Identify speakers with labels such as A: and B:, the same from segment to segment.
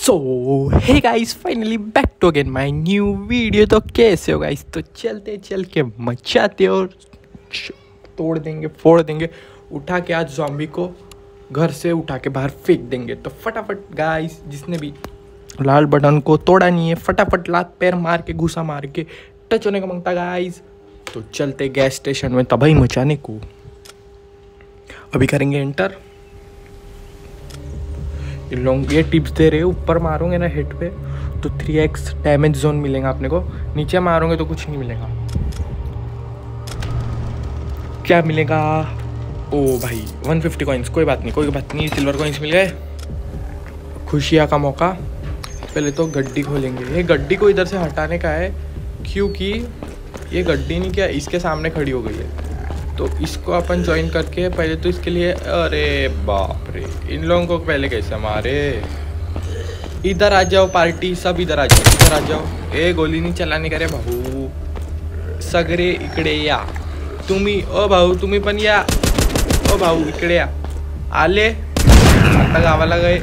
A: So hey guys finally back to again my new video तो कैसे हो guys तो चलते चल के मचाते और तोड़ देंगे, फोड़ देंगे, उठा के आज जॉम्बी को घर से उठा के बाहर फेंक देंगे। तो फटाफट गाइस जिसने भी लाल बटन को तोड़ा नहीं है, फटाफट लात पैर मार के, घुसा मार के टच होने का माँगता गाइस तो चलते गैस स्टेशन में तबाही मचाने को। अभी करेंगे एंटर इन लोग ये टिप्स दे रहे हो, ऊपर मारोगे ना हेड पे तो थ्री एक्स डैमेज जोन मिलेगा अपने को। नीचे मारोगे तो कुछ नहीं मिलेगा। क्या मिलेगा? ओ भाई 150 फिफ्टी कॉइन्स कोई बात नहीं, कोई बात नहीं सिल्वर कॉइन्स मिल गए। खुशियाँ का मौका। पहले तो गड्डी खोलेंगे। ये गड्डी को इधर से हटाने का है, क्योंकि ये गड्डी नहीं, क्या इसके सामने खड़ी हो गई है। तो इसको अपन ज्वाइन करके पहले तो इसके लिए, अरे बाप रे इन लोगों को पहले कैसे मारे? इधर आ जाओ पार्टी सब इधर आ जाओ, इधर आ जाओ। ए, गोली नहीं चलाने का रे भाऊ। सगरे इकडे या। तुम्ही ओ भाऊ तुम्ही पण या। ओ भाऊ, इकडे या। आले आता गावाला गए।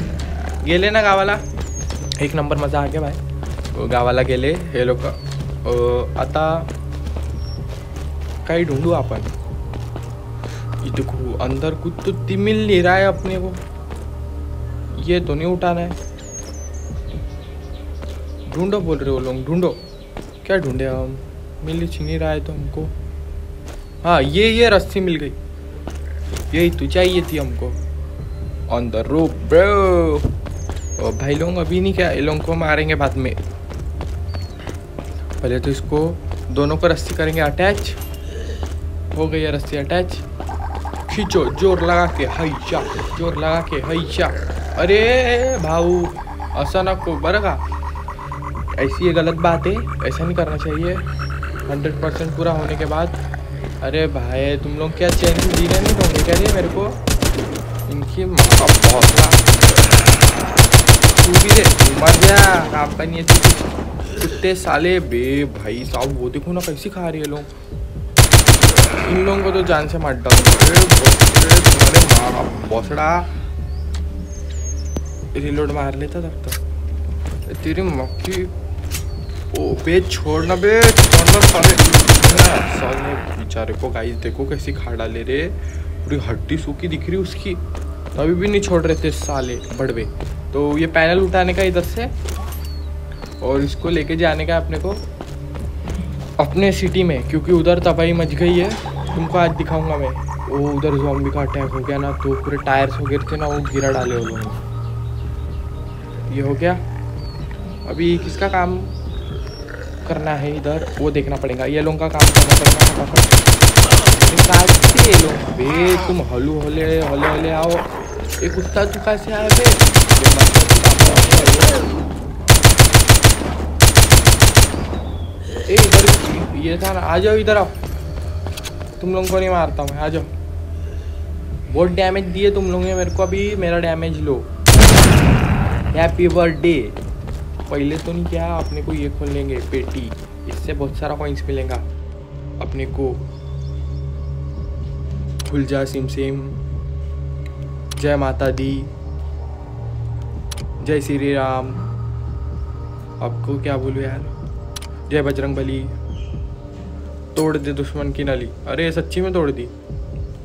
A: गेले ना गावाला। एक नंबर मज़ा आ गया भाई। गावाला गेले हे लोक आता। काही ढूंढू आपण ये देखो अंदर कुछ तो मिल नहीं रहा है अपने को। ये तो नहीं उठाना है। ढूंढो बोल रहे हो लोग, ढूंढो। क्या ढूंढे हम? मिल नहीं रहा है तो हमको। हाँ ये ये रस्सी मिल गई। यही तो चाहिए थी हमको। ऑन द रोप ब्रो भाई लोग अभी नहीं क्या? ये लोगों को मारेंगे बाद में। पहले तो इसको दोनों को रस्सी करेंगे अटैच। हो गई है रस्सी अटैच। खींचो ज़ोर लगा के हैशा ज़ोर लगा के हैशा अरे, भाऊ, ऐसा ना को बरं का ऐसी ये गलत बात है, ऐसा नहीं करना चाहिए। हंड्रेड परसेंट पूरा होने के बाद। अरे भाई, तुम लोग क्या चैन जीने नहीं दोगे क्या रे मेरे को? इनकी माँ तू काम का नहीं कुत्ते साले बे भाई साहब, वो देखो ना कैसी खा रही है लोग। इन लोगों को तो जान से मार भौसड़ा रिलोड मार लेता तब तक। तेरी मक्की ओ, बे छोड़ना बे छोड़ना बेचारे को गाइस देखो कैसी खा डाले रे पूरी हड्डी सूखी दिख रही उसकी। अभी भी नहीं छोड़ रहे थे साले बड़वे तो ये पैनल उठाने का इधर से। और इसको लेके जाने का अपने को। अपने सिटी में, क्योंकि उधर तबाही मच गई है। तुमको आज दिखाऊँगा मैं। वो उधर जॉम्बी का अटैक हो गया ना तो पूरे टायर्स वगैरह थे ना, वो गिरा डाले हो लोगों। ये हो गया। अभी किसका काम करना है इधर? वो देखना पड़ेगा। ये लोगों का काम करना पड़ेगा फटाफट। बे, तुम हलू होले, हले हले आओ। ये कुत्ता तू कैसे आया। ए, इधर ये था ना, आ जाओ इधर आओ। तुम लोगों को नहीं मारता मैं आ जाओ। बहुत डैमेज दिए तुम लोगों ने, मेरे को अभी मेरा डैमेज लो। हैप्पी बर्थडे पहले तो नहीं क्या, अपने को ये खोल लेंगे, पेटी। इससे बहुत सारा कॉइन्स मिलेगा, अपने को। खुल जा सिम सिम जय माता दी। जय श्री राम। आपको क्या बोलूँ यार? जय बजरंग बली तोड़ दे दुश्मन की नली। अरे, सच्ची में तोड़ दी?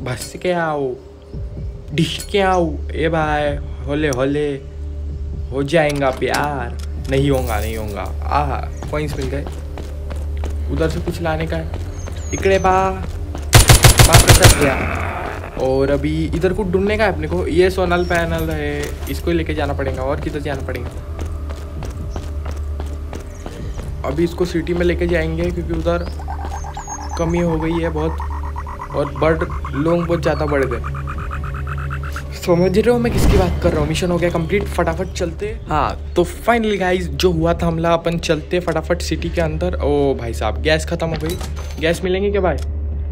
A: बस के आओ, डिश के आओ। ए भाई, होले होले। हो जाएगा प्यार। नहीं होगा नहीं होगा। आहा कॉइन्स मिल गए। उधर से कुछ लाने का है। इकड़े बा। रे गया। और अभी इधर कुछ ढूँढने का है अपने को। ये सोनल पैनल है। इसको लेके जाना पड़ेगा। और किधर जाना पड़ेगा? अभी इसको सिटी में लेके जाएँगे, क्योंकि उधर कमी हो गई है बहुत और बर्ड लोग बहुत ज़्यादा बढ़ गए। समझ रहे हो मैं किसकी बात कर रहा हूँ? मिशन हो गया कंप्लीट फटाफट चलते। हाँ। तो फाइनली गाइस जो हुआ था हमला अपन चलते फटाफट सिटी के अंदर। ओ भाई साहब गैस ख़त्म हो गई। गैस मिलेंगी क्या भाई?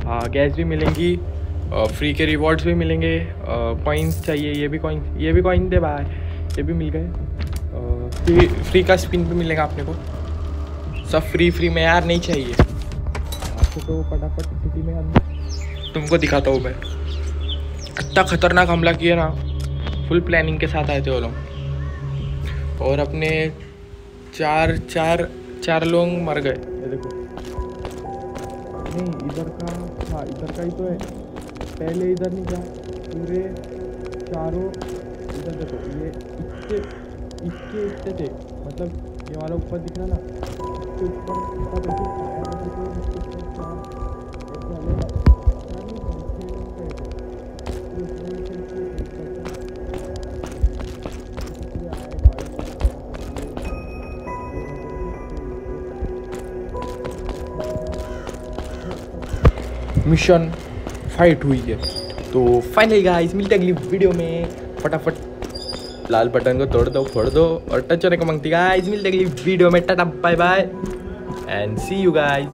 A: हाँ गैस भी मिलेंगी फ्री के रिवॉर्ड्स भी मिलेंगे। कॉइन्स चाहिए ये भी कॉइन ये भी कॉइन दे भाई। ये भी मिल गए। फ्री फ्री का स्पिन भी मिलेगा अपने को। सब फ्री फ्री में यार नहीं चाहिए। आपको तो फटाफट सिटी में अंदर तुमको दिखाता हूँ मैं। इतना खतरनाक हमला किया ना फुल प्लानिंग के साथ आए थे वो लोग। और अपने चार चार चार लोग मर गए। ये देखो। नहीं इधर का हाँ इधर का ही तो है। पहले इधर नहीं था पूरे चारों इधर देखो ये इसके इसके इससे थे। मतलब ये वाला ऊपर दिख रहा ना इसके ऊपर मिशन फाइट हुई है। तो फाइनली गाइस मिलते अगली वीडियो में। फटाफट लाल बटन को तोड़ दो, फोड़ दो और टच होने को मांगती गाइस मिलते अगली वीडियो में। Tata bye bye and see you guys